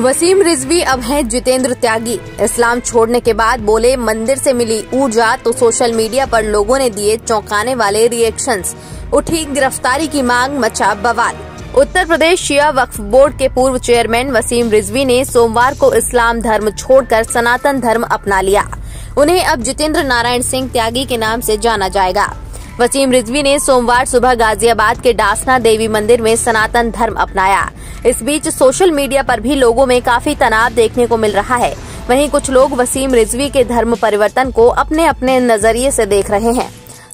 वसीम रिजवी अब हैं जितेंद्र त्यागी। इस्लाम छोड़ने के बाद बोले, मंदिर से मिली ऊर्जा तो सोशल मीडिया पर लोगों ने दिए चौंकाने वाले रिएक्शंस उठी गिरफ्तारी की मांग, मचा बवाल। उत्तर प्रदेश शिया वक्फ बोर्ड के पूर्व चेयरमैन वसीम रिजवी ने सोमवार को इस्लाम धर्म छोड़कर सनातन धर्म अपना लिया। उन्हें अब जितेंद्र नारायण सिंह त्यागी के नाम से जाना जाएगा। वसीम रिजवी ने सोमवार सुबह गाजियाबाद के डासना देवी मंदिर में सनातन धर्म अपनाया। इस बीच सोशल मीडिया पर भी लोगों में काफ़ी तनाव देखने को मिल रहा है। वहीं कुछ लोग वसीम रिजवी के धर्म परिवर्तन को अपने अपने नज़रिए से देख रहे हैं।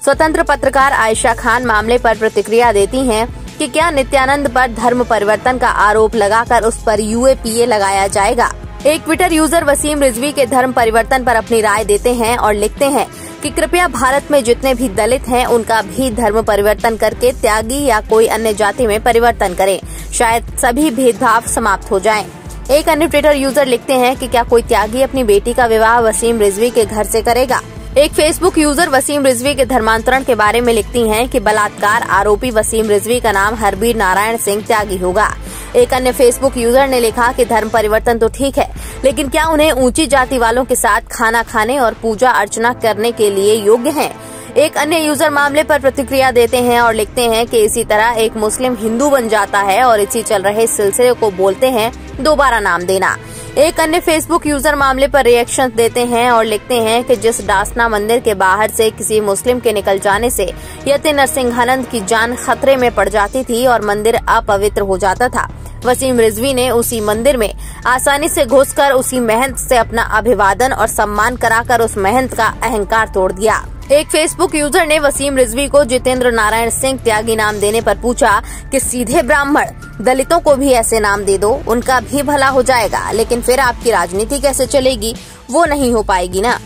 स्वतंत्र पत्रकार आयशा खान मामले पर प्रतिक्रिया देती हैं कि क्या नित्यानंद पर धर्म परिवर्तन का आरोप लगाकर उस पर यूएपीए लगाया जाएगा। एक ट्विटर यूज़र वसीम रिजवी के धर्म परिवर्तन पर अपनी राय देते हैं और लिखते हैं कि कृपया भारत में जितने भी दलित हैं, उनका भी धर्म परिवर्तन करके त्यागी या कोई अन्य जाति में परिवर्तन करें। शायद सभी भेदभाव समाप्त हो जाएँ। एक अन्य ट्विटर यूज़र लिखते हैं कि क्या कोई त्यागी अपनी बेटी का विवाह वसीम रिजवी के घर से करेगा? एक फेसबुक यूज़र वसीम रिजवी के धर्मांतरण के बारे में लिखती हैं कि बलात्कार आरोपी वसीम रिजवी का नाम हरबीर नारायण सिंह त्यागी होगा। एक अन्य फेसबुक यूज़र ने लिखा कि धर्म परिवर्तन तो ठीक है, लेकिन क्या उन्हें ऊँची जाति वालों के साथ खाना खाने और पूजा अर्चना करने के लिए योग्य है? एक अन्य यूज़र मामले पर प्रतिक्रिया देते हैं और लिखते हैं कि इसी तरह एक मुस्लिम हिंदू बन जाता है और इसी चल रहे सिलसिले को बोलते हैं, दोबारा नाम देना। एक अन्य फेसबुक यूज़र मामले पर रिएक्शन देते हैं और लिखते हैं कि जिस डासना मंदिर के बाहर से किसी मुस्लिम के निकल जाने से यति नरसिंहानंद की जान खतरे में पड़ जाती थी और मंदिर अपवित्र हो जाता था। वसीम रिजवी ने उसी मंदिर में आसानी से घुसकर उसी महंत से अपना अभिवादन और सम्मान कराकर उस महंत का अहंकार तोड़ दिया। एक फेसबुक यूज़र ने वसीम रिजवी को जितेंद्र नारायण सिंह त्यागी नाम देने पर पूछा कि सीधे ब्राह्मण दलितों को भी ऐसे नाम दे दो, उनका भी भला हो जाएगा, लेकिन फिर आपकी राजनीति कैसे चलेगी, वो नहीं हो पाएगी ना।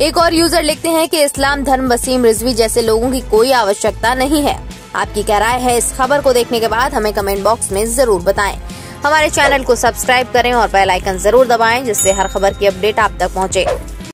एक और यूज़र लिखते हैं कि इस्लाम धर्म वसीम रिजवी जैसे लोगों की कोई आवश्यकता नहीं है। आपकी क्या राय है इस खबर को देखने के बाद हमें कमेंट बॉक्स में ज़रूर बताएँ। हमारे चैनल को सब्सक्राइब करें और बेल आइकन ज़रूर दबाएँ, जिससे हर खबर की अपडेट आप तक पहुँचे।